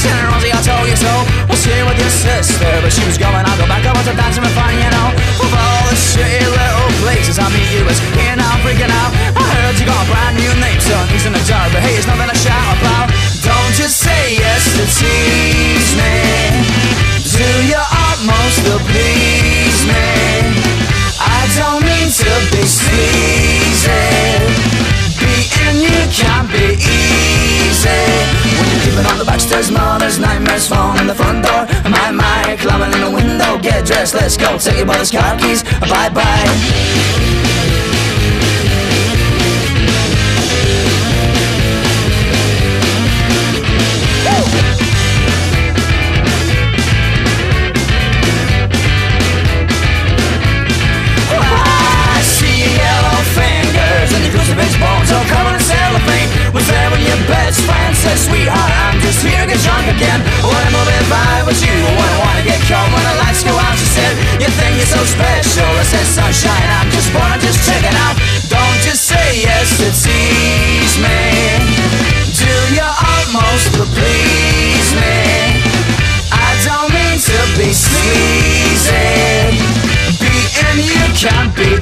Sinner Rosie, I told you so Was here with your sister But she was going I'll go back up to dancing and fun, you know. Of all the shitty little places I meet you It's here now, freaking out I heard you got a brand new name Son, he's in the jar But hey, it's nothing to shout about Don't just say yes to tease me. Do your utmost to please on mother's nightmares phone in the front door. My my climbing in the window, get dressed, let's go. Take your brother's car keys, bye bye. I see Just here to get drunk again. Wanna move it by with you, wanna wanna get caught when the lights go out. She said, You think you're so special? I said, Sunshine, I'm just born, I'm just checking out. Don't just say yes to tease me. Do your utmost to please me. I don't mean to be sleazy. Beating you can't be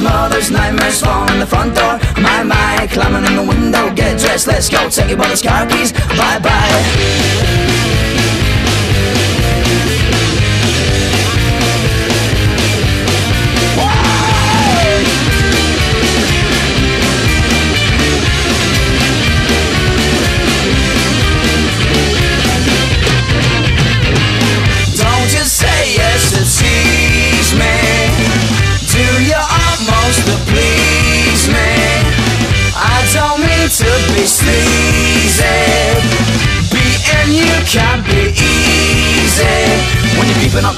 mother's nightmares phone in the front door. My, my, climbing in the window, get dressed, let's go. Take your brother's car keys, Bye bye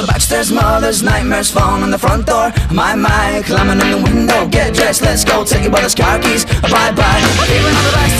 the backstairs, mother's nightmares phone on the front door. My, my, climbing in the window, get dressed, let's go. Take your brother's car keys, bye bye. The phone on the front